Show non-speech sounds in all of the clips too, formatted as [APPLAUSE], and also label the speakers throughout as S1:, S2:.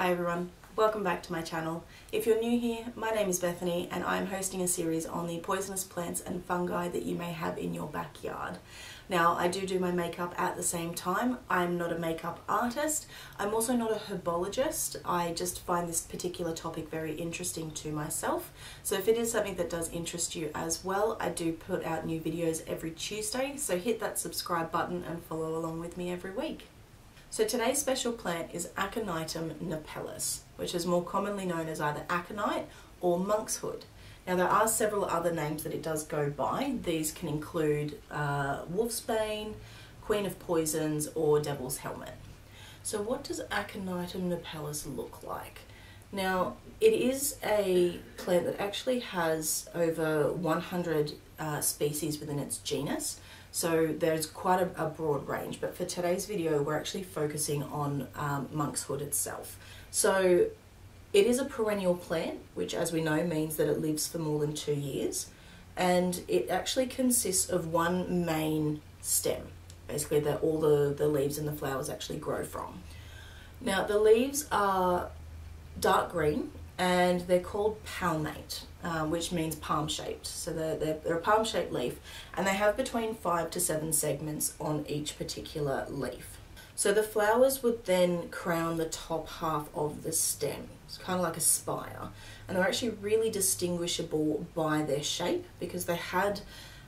S1: Hi everyone, welcome back to my channel. If you're new here, my name is Bethany and I'm hosting a series on the poisonous plants and fungi that you may have in your backyard. Now I do do my makeup at the same time. I'm not a makeup artist. I'm also not a herbologist. I just find this particular topic very interesting to myself. So if it is something that does interest you as well, I do put out new videos every Tuesday. So hit that subscribe button and follow along with me every week. So today's special plant is Aconitum napellus, which is more commonly known as either aconite or monkshood. Now there are several other names that it does go by. These can include uh, wolfsbane, queen of poisons, or devil's helmet. So what does Aconitum napellus look like? Now it is a plant that actually has over 100 uh, species within its genus. So there's quite a, a, broad range, but for today's video, we're actually focusing on um, monkshood itself. So it is a perennial plant, which as we know means that it lives for more than two years. And it actually consists of one main stem, basically that all the, the leaves and the flowers actually grow from. Now the leaves are dark green and they're called palmate, um, which means palm shaped. So they're, they're, they're, a palm shaped leaf and they have between five to seven segments on each particular leaf. So the flowers would then crown the top half of the stem. It's kind of like a spire. And they're actually really distinguishable by their shape because they had,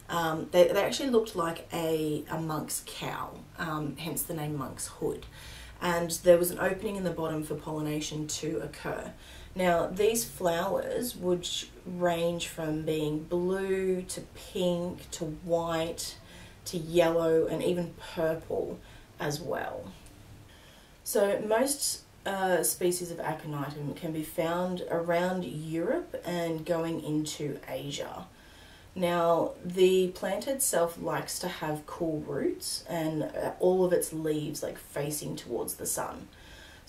S1: um, they, they actually looked like a, a monk's cow, um, hence the name monk's hood. And there was an opening in the bottom for pollination to occur. Now, these flowers would range from being blue to pink to white to yellow and even purple as well. So, most uh, species of aconitum can be found around Europe and going into Asia. Now, the plant itself likes to have cool roots and all of its leaves like facing towards the sun.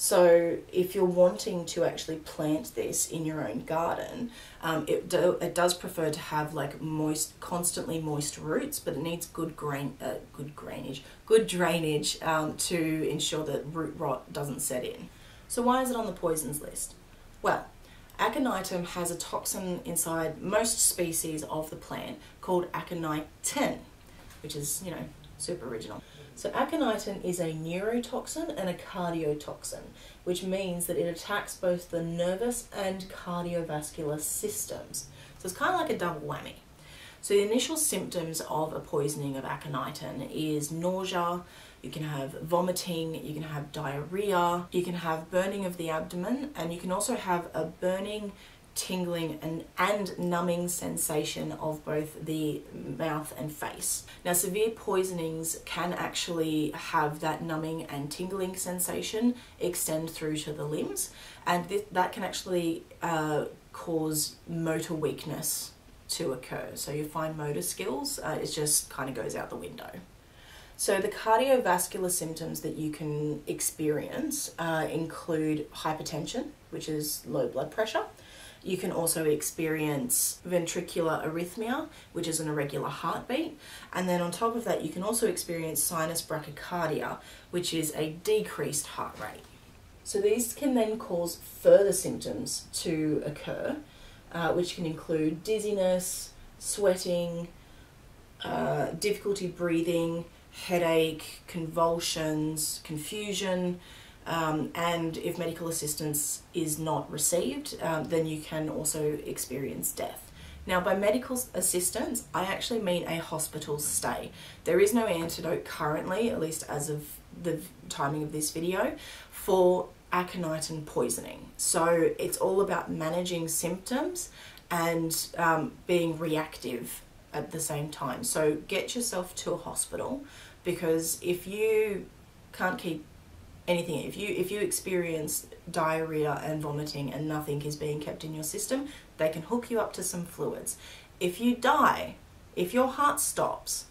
S1: So if you're wanting to actually plant this in your own garden, um, it, do, it does prefer to have like moist, constantly moist roots, but it needs good grain, uh, good drainage, good drainage um, to ensure that root rot doesn't set in. So why is it on the poisons list? Well, aconitum has a toxin inside most species of the plant called aconitine, which is, you know, super original. So aconitine is a neurotoxin and a cardiotoxin, which means that it attacks both the nervous and cardiovascular systems. So it's kind of like a double whammy. So the initial symptoms of a poisoning of aconitine is nausea, you can have vomiting, you can have diarrhea, you can have burning of the abdomen, and you can also have a burning tingling and, and numbing sensation of both the mouth and face. Now severe poisonings can actually have that numbing and tingling sensation extend through to the limbs and th that can actually uh, cause motor weakness to occur. So your fine motor skills, uh, it just kind of goes out the window. So the cardiovascular symptoms that you can experience uh, include hypertension, which is low blood pressure, you can also experience ventricular arrhythmia, which is an irregular heartbeat. And then on top of that, you can also experience sinus bradycardia, which is a decreased heart rate. So these can then cause further symptoms to occur, uh, which can include dizziness, sweating, uh, difficulty breathing, headache, convulsions, confusion, um, and if medical assistance is not received, um, then you can also experience death. Now, by medical assistance, I actually mean a hospital stay. There is no antidote currently, at least as of the timing of this video, for aconitine poisoning. So it's all about managing symptoms and um, being reactive at the same time. So get yourself to a hospital because if you can't keep anything. If you if you experience diarrhea and vomiting and nothing is being kept in your system they can hook you up to some fluids. If you die if your heart stops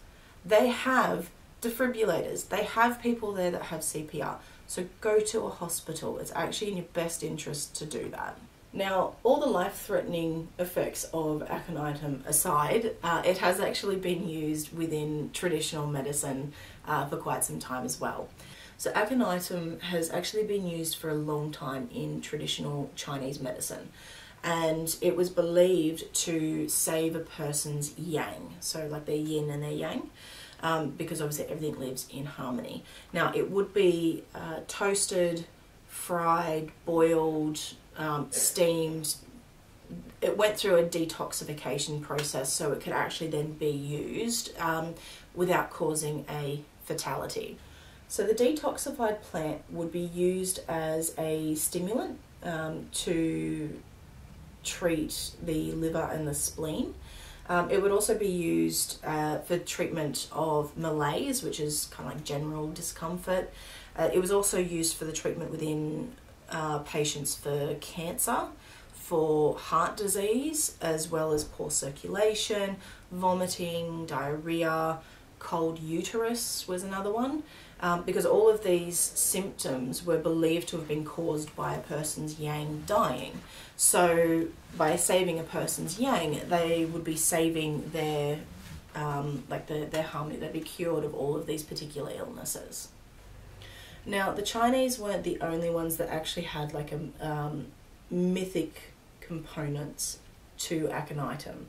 S1: they have defibrillators. They have people there that have CPR so go to a hospital. It's actually in your best interest to do that. Now, all the life-threatening effects of aconitum aside, uh, it has actually been used within traditional medicine uh, for quite some time as well. So aconitum has actually been used for a long time in traditional Chinese medicine and it was believed to save a person's yang, so like their yin and their yang, um, because obviously everything lives in harmony. Now it would be uh, toasted, fried, boiled, um, steamed. It went through a detoxification process so it could actually then be used um, without causing a fatality. So the detoxified plant would be used as a stimulant um, to treat the liver and the spleen. Um, it would also be used uh, for treatment of malaise, which is kind of like general discomfort. Uh, it was also used for the treatment within uh, patients for cancer, for heart disease, as well as poor circulation, vomiting, diarrhea, cold uterus was another one um, because all of these symptoms were believed to have been caused by a person's yang dying. So, by saving a person's yang, they would be saving their um, like the, their harmony. They'd be cured of all of these particular illnesses. Now, the Chinese weren't the only ones that actually had like a um, mythic components to aconitum.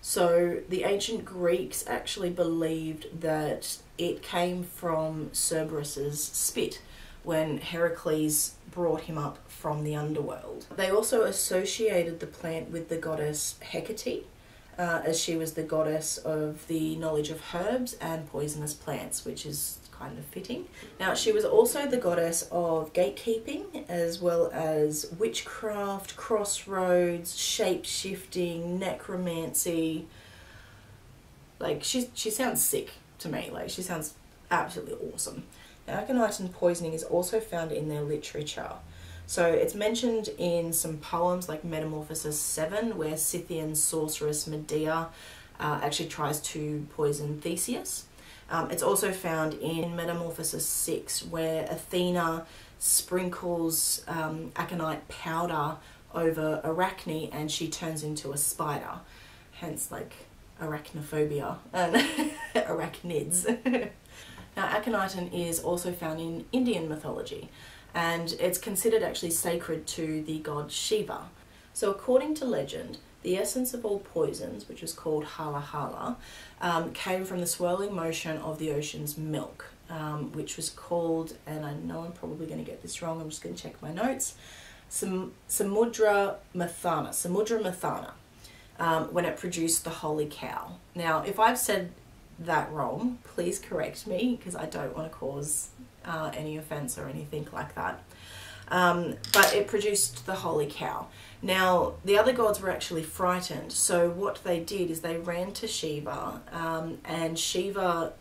S1: So the ancient Greeks actually believed that it came from Cerberus's spit when Heracles brought him up from the underworld. They also associated the plant with the goddess Hecate, uh, as she was the goddess of the knowledge of herbs and poisonous plants, which is kind of fitting. Now, she was also the goddess of gatekeeping, as well as witchcraft, crossroads, shape shifting, necromancy. Like, she, she sounds sick to me. Like, she sounds absolutely awesome. Now, aconitum poisoning is also found in their literature. So it's mentioned in some poems like Metamorphosis 7, where Scythian sorceress Medea uh, actually tries to poison Theseus. Um, it's also found in Metamorphosis 6, where Athena sprinkles um, aconite powder over Arachne and she turns into a spider. Hence, like, arachnophobia and [LAUGHS] arachnids. [LAUGHS] now, aconitum is also found in Indian mythology and it's considered actually sacred to the god Shiva. So, according to legend, the essence of all poisons, which is called hala hala, um, came from the swirling motion of the ocean's milk, um, which was called, and I know I'm probably going to get this wrong, I'm just going to check my notes, Sam- Samudra Mathana, Samudra Mathana, um, when it produced the holy cow. Now, if I've said that wrong, please correct me because I don't want to cause uh, any offense or anything like that. Um, but it produced the holy cow. Now, the other gods were actually frightened, so what they did is they ran to Shiva, um, and Shiva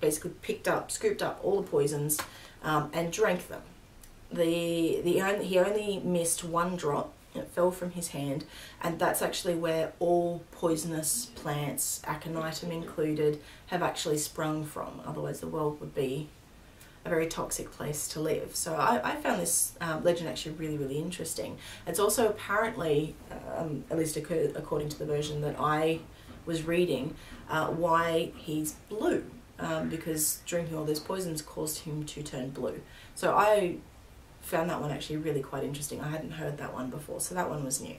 S1: basically picked up, scooped up all the poisons um, and drank them. The, the only, he only missed one drop, it fell from his hand, and that's actually where all poisonous plants, aconitum included, have actually sprung from. Otherwise, the world would be a very toxic place to live. So I, I found this um, legend actually really, really interesting. It's also apparently, um, at least according to the version that I was reading, uh, why he's blue. Um, because drinking all those poisons caused him to turn blue. So I found that one actually really quite interesting. I hadn't heard that one before, so that one was new.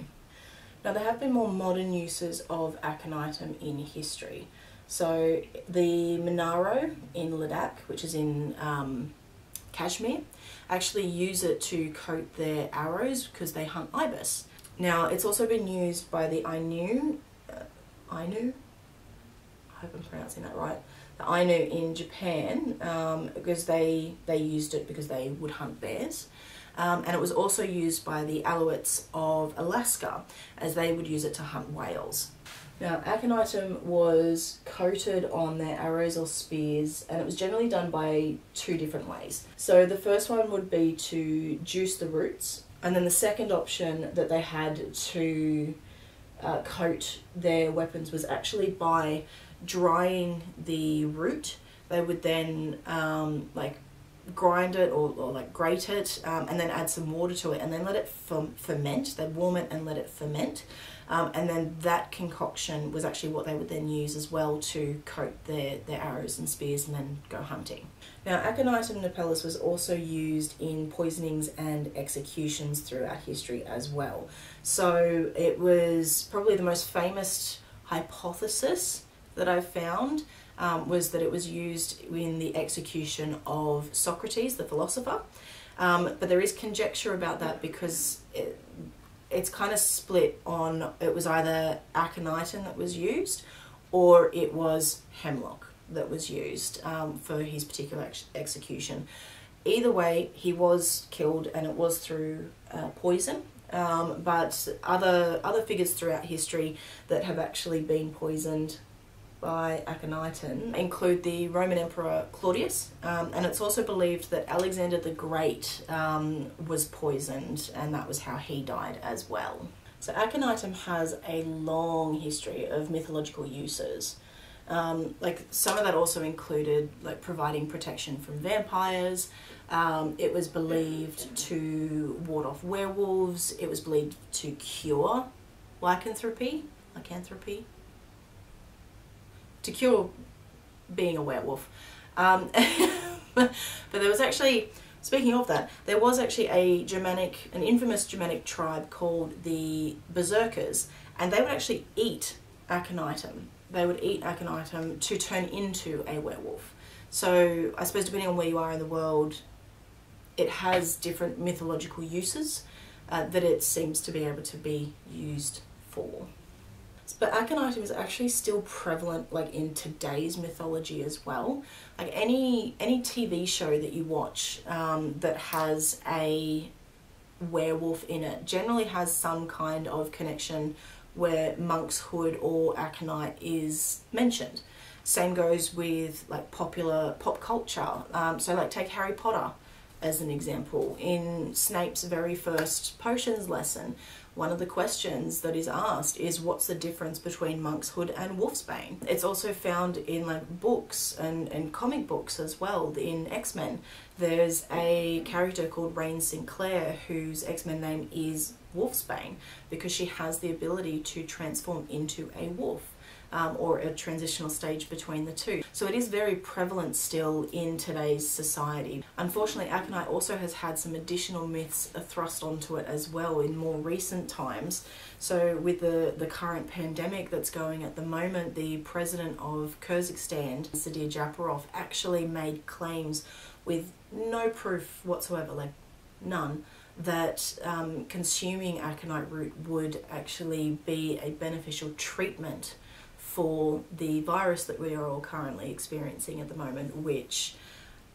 S1: Now there have been more modern uses of aconitum in history. So the Minaro in Ladakh, which is in um, Kashmir, actually use it to coat their arrows because they hunt ibis. Now it's also been used by the Ainu, uh, Ainu, I hope I'm pronouncing that right, the Ainu in Japan um, because they, they used it because they would hunt bears. Um, and it was also used by the Aleuts of Alaska as they would use it to hunt whales. Now, aconitum was coated on their arrows or spears, and it was generally done by two different ways. So, the first one would be to juice the roots, and then the second option that they had to uh, coat their weapons was actually by drying the root. They would then um, like grind it or, or like grate it um, and then add some water to it and then let it ferment. They'd warm it and let it ferment. Um, and then that concoction was actually what they would then use as well to coat their, their arrows and spears and then go hunting. Now, Aconitum napellus was also used in poisonings and executions throughout history as well. So it was probably the most famous hypothesis that I've found um, was that it was used in the execution of Socrates, the philosopher. Um, but there is conjecture about that because it, it's kind of split on it was either aconitum that was used or it was hemlock that was used um, for his particular ex execution. Either way, he was killed and it was through uh, poison. Um, but other other figures throughout history that have actually been poisoned by Aconitum include the Roman Emperor Claudius, um, and it's also believed that Alexander the Great um, was poisoned, and that was how he died as well. So Aconitum has a long history of mythological uses. Um, like some of that also included like providing protection from vampires. Um, it was believed to ward off werewolves. It was believed to cure lycanthropy. Lycanthropy to cure being a werewolf. Um, [LAUGHS] but there was actually, speaking of that, there was actually a Germanic, an infamous Germanic tribe called the Berserkers, and they would actually eat aconitum. They would eat aconitum to turn into a werewolf. So I suppose depending on where you are in the world, it has different mythological uses uh, that it seems to be able to be used for. But aconitum is actually still prevalent like in today's mythology as well. Like any any TV show that you watch um, that has a werewolf in it generally has some kind of connection where monkshood or aconite is mentioned. Same goes with like popular pop culture. Um, so like take Harry Potter as an example. In Snape's very first potions lesson, one of the questions that is asked is what's the difference between monkshood and wolfsbane it's also found in like books and, and comic books as well in x-men there's a character called Rahne Sinclair whose x-men name is wolfsbane because she has the ability to transform into a wolf um, or a transitional stage between the two. So it is very prevalent still in today's society. Unfortunately, aconite also has had some additional myths thrust onto it as well in more recent times. So with the, the current pandemic that's going at the moment, the president of Kyrgyzstan, Sadyr Japarov, actually made claims with no proof whatsoever, like none, that um, consuming aconite root would actually be a beneficial treatment for the virus that we are all currently experiencing at the moment, which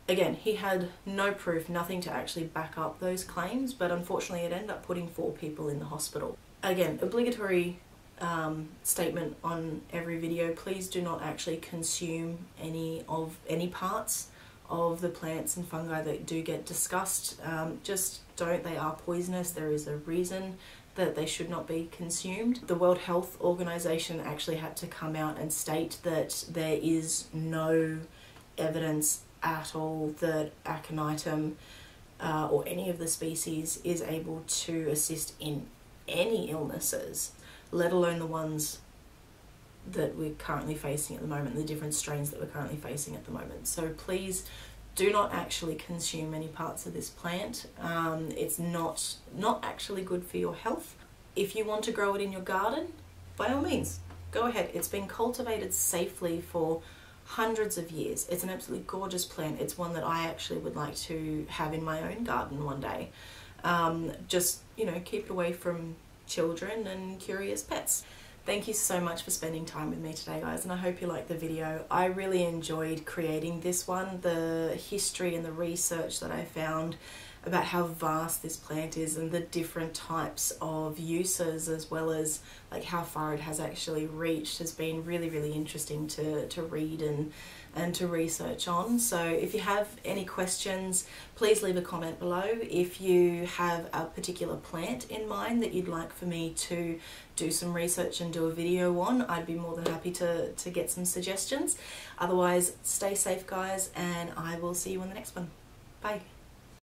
S1: again, he had no proof, nothing to actually back up those claims, but unfortunately it ended up putting four people in the hospital. Again, obligatory um, statement on every video, please do not actually consume any of any parts of the plants and fungi that do get discussed. Um, just don't, they are poisonous, there is a reason that they should not be consumed. The World Health Organization actually had to come out and state that there is no evidence at all that aconitum uh, or any of the species is able to assist in any illnesses, let alone the ones that we're currently facing at the moment, the different strains that we're currently facing at the moment. So please do not actually consume any parts of this plant. Um, it's not, not actually good for your health. If you want to grow it in your garden, by all means, go ahead. It's been cultivated safely for hundreds of years. It's an absolutely gorgeous plant. It's one that I actually would like to have in my own garden one day. Um, just, you know, keep it away from children and curious pets. Thank you so much for spending time with me today guys and I hope you liked the video. I really enjoyed creating this one. The history and the research that I found about how vast this plant is and the different types of uses as well as like how far it has actually reached has been really really interesting to, to read and and to research on. So if you have any questions please leave a comment below. If you have a particular plant in mind that you'd like for me to do some research and do a video on I'd be more than happy to, to get some suggestions. Otherwise stay safe guys and I will see you on the next one. Bye.